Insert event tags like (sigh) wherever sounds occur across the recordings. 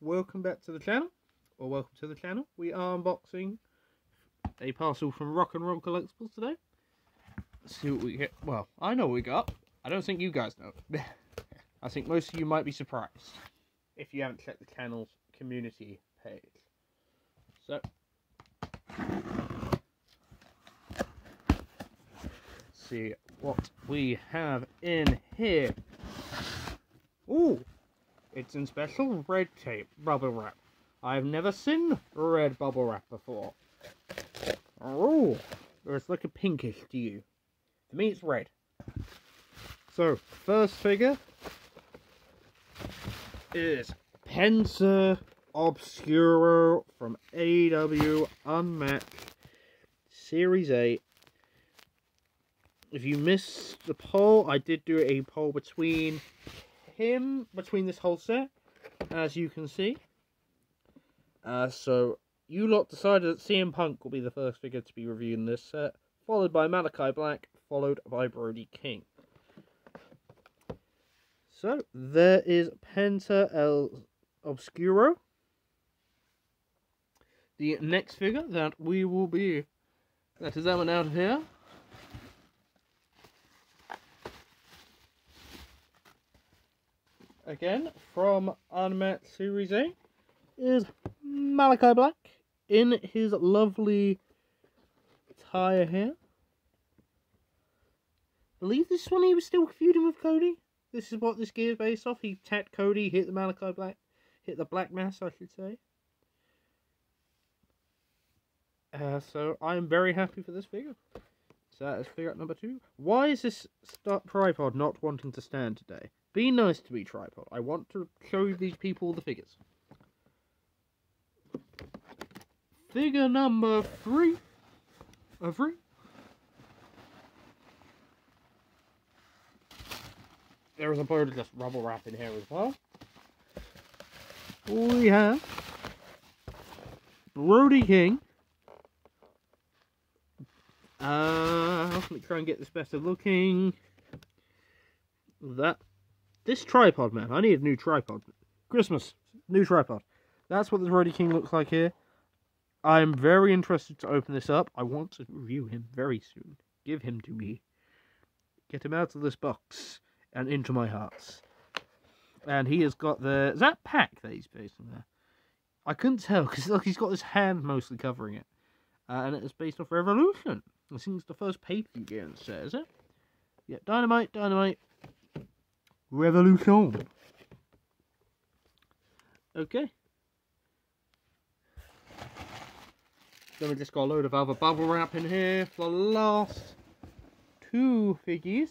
welcome back to the channel, or welcome to the channel. We are unboxing a parcel from Rock and Roll Collectibles today. Let's see what we get. Well, I know what we got. I don't think you guys know. (laughs) I think most of you might be surprised if you haven't checked the channel's community page. So, see what we have in here. Ooh, it's in special red tape bubble wrap. I've never seen red bubble wrap before. Oh, it's like a pinkish to you. To me, it's red. So, first figure is Penta Obscuro from AEW Unmatched Series 8. If you missed the poll, I did do a poll between him, between this whole set, as you can see. Uh, so, you lot decided that CM Punk will be the first figure to be reviewed in this set, followed by Malachi Black, followed by Brody King. So, there is Penta El Obscuro. The next figure that we will be that is that one out here. Again, from Unmatched Series A is Malachi Black in his lovely attire here. I believe this one he was still feuding with Cody. This is what this gear is based off. He tapped Cody, hit the Malachi Black, hit the Black Mass, I should say. Uh, so I'm very happy for this figure. So that is figure number two. Why is this tripod not wanting to stand today? Be nice to me, tripod. I want to show these people the figures. Figure number three. A three. There is a bird of just rubble wrap in here as well. We have Brody King. Uh, let me try and get this better looking. That this tripod, man. I need a new tripod. Christmas, new tripod. That's what the Brody King looks like here. I'm very interested to open this up. I want to review him very soon. Give him to me. Get him out of this box and into my hearts. And he has got the... Is that pack that he's based on there? I couldn't tell because look, he's got his hand mostly covering it. Uh, and it is based off Revolution. I think it's the first pay-per-view game set, is it? Yeah, Dynamite, Dynamite, Revolution. Okay. Then we just got a load of other bubble wrap in here for the last two figures.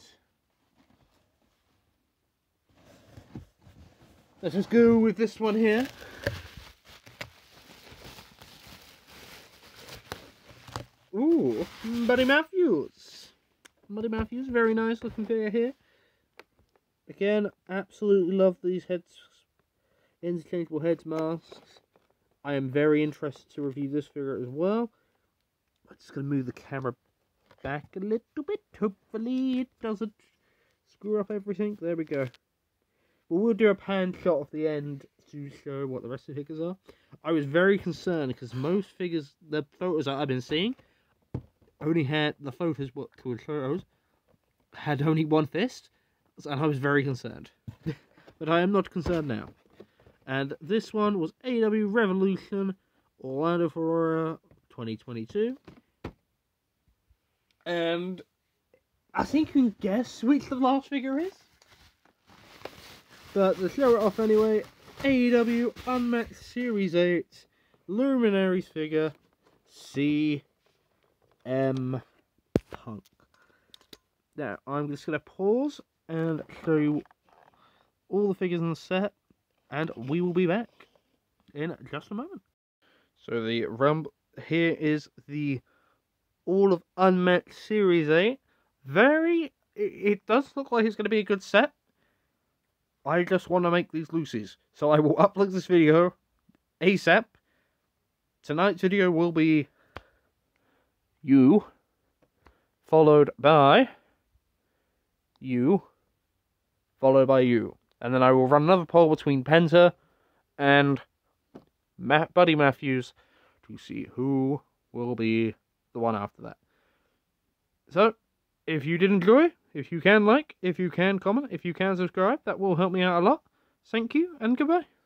Let's just go with this one here. Ooh, Buddy Matthews. Buddy Matthews, very nice looking figure here. Again, absolutely love these heads, interchangeable heads masks. I am very interested to review this figure as well. I'm just going to move the camera back a little bit. Hopefully it doesn't screw up everything. There we go. But we'll do a pan shot of the end to show what the rest of the figures are. I was very concerned because most figures, the photos that I've been seeing, only had, the photos, what to photos, had only one fist. And I was very concerned. (laughs) but I am not concerned now. And this one was AEW Revolution Orlando Ferrara 2022. And I think you can guess which the last figure is. But to show it off anyway, AEW Unmatched Series 8 Luminaries figure CM Punk. Now, I'm just going to pause and show you all the figures in the set and we will be back in just a moment. So the rumble here is the all of Unmatched Series 8. Very, it, it does look like it's going to be a good set. I just want to make these loosies. So I will upload this video ASAP. Tonight's video will be you, followed by you, followed by you. And then I will run another poll between Penta and Ma- Buddy Matthews to see who will be the one after that. So, if you did enjoy, if you can like, if you can comment, if you can subscribe, that will help me out a lot. Thank you and goodbye.